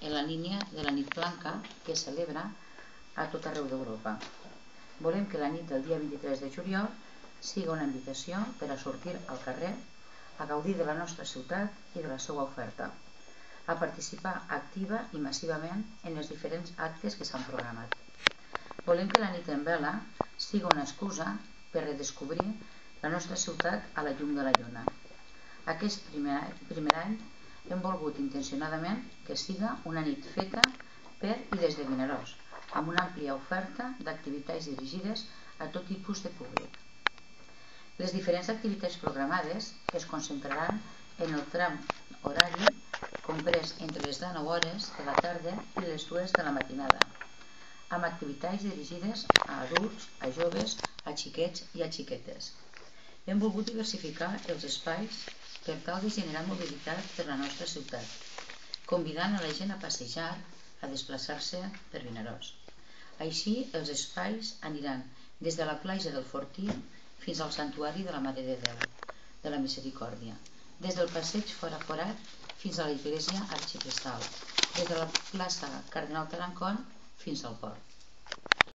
en la línia de la nit blanca que es celebra a tot arreu d'Europa. Volem que la nit del dia 23 de juliol siga una invitació per a sortir al carrer, a gaudir de la nostra ciutat i de la seva oferta, a participar activa i massivament en els diferents actes que s'han programat. Volem que la nit en vela siga una excusa per redescobrir la nostra ciutat a la llum de la lluna. Aquest primer, primer any hem volgut intencionadament que siga una nit feta per i des de Vinaròs, amb una àmplia oferta d'activitats dirigides a tot tipus de públic. Les diferents activitats programades es concentraran en el tram horari comprès entre les 19 hores de la tarda i les 2 de la matinada, amb activitats dirigides a adults, a joves, a xiquets i a xiquetes. Hem volgut diversificar els espais per tal de generar mobilitat per la nostra ciutat, convidant a la gent a passejar, a desplaçar-se per Vinaròs. Així, els espais aniran des de la platja del Fortí fins al Santuari de la Mare de Déu, de la Misericòrdia, des del passeig Fora Forat fins a la Iglesia Arxiprestal, des de la plaça Cardenal Tarancón fins al port.